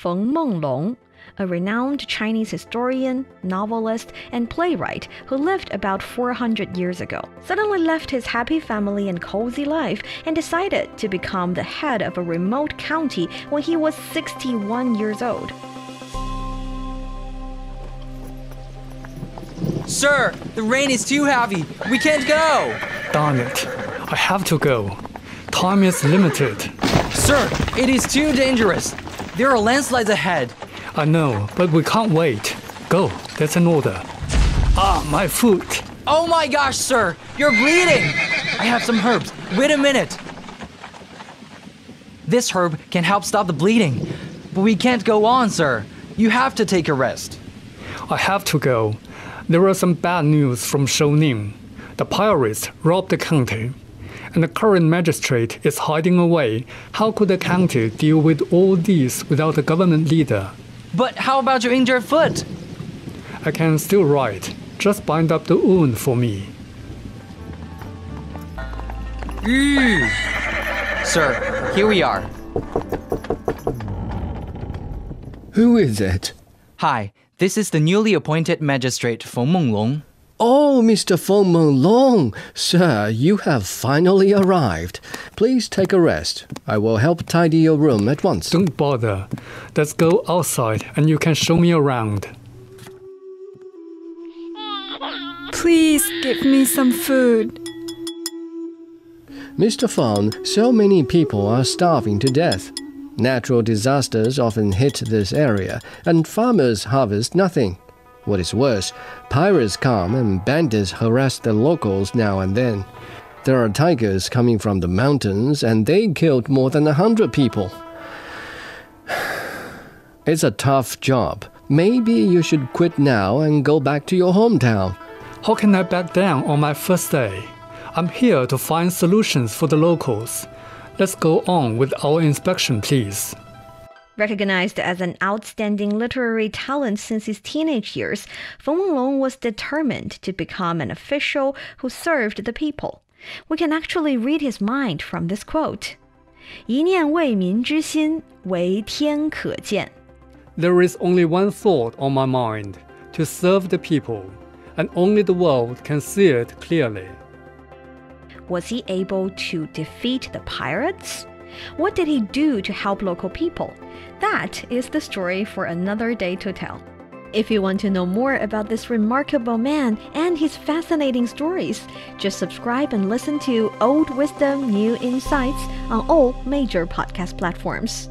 Feng Menglong, a renowned Chinese historian, novelist, and playwright who lived about 400 years ago, suddenly left his happy family and cozy life and decided to become the head of a remote county when he was 61 years old. Sir, the rain is too heavy. We can't go. Darn it. I have to go. Time is limited. Sir, it is too dangerous. There are landslides ahead. I know, but we can't wait. Go, that's an order. Ah, my foot. Oh my gosh, sir, you're bleeding. I have some herbs. Wait a minute. This herb can help stop the bleeding. But we can't go on, sir. You have to take a rest. I have to go. There are some bad news from Shouning. The pirates robbed the county, and the current magistrate is hiding away. How could the county deal with all this without a government leader? But how about your injured foot? I can still write. Just bind up the wound for me. Mm. Sir, here we are. Who is it? Hi, this is the newly appointed magistrate Feng Menglong. Oh, Mr. Feng Menglong. Sir, you have finally arrived. Please take a rest. I will help tidy your room at once. Don't bother. Let's go outside and you can show me around. Please give me some food. Mr. Feng, so many people are starving to death. Natural disasters often hit this area, and farmers harvest nothing. What is worse, pirates come and bandits harass the locals now and then. There are tigers coming from the mountains, and they killed more than a hundred people. It's a tough job. Maybe you should quit now and go back to your hometown. How can I back down on my first day? I'm here to find solutions for the locals. Let's go on with our inspection, please. Recognized as an outstanding literary talent since his teenage years, Feng Menglong was determined to become an official who served the people. We can actually read his mind from this quote. 一念为民之心，为天可见。 There is only one thought on my mind to serve the people, and only the world can see it clearly. Was he able to defeat the pirates? What did he do to help local people? That is the story for another day to tell. If you want to know more about this remarkable man and his fascinating stories, just subscribe and listen to Old Wisdom New Insights on all major podcast platforms.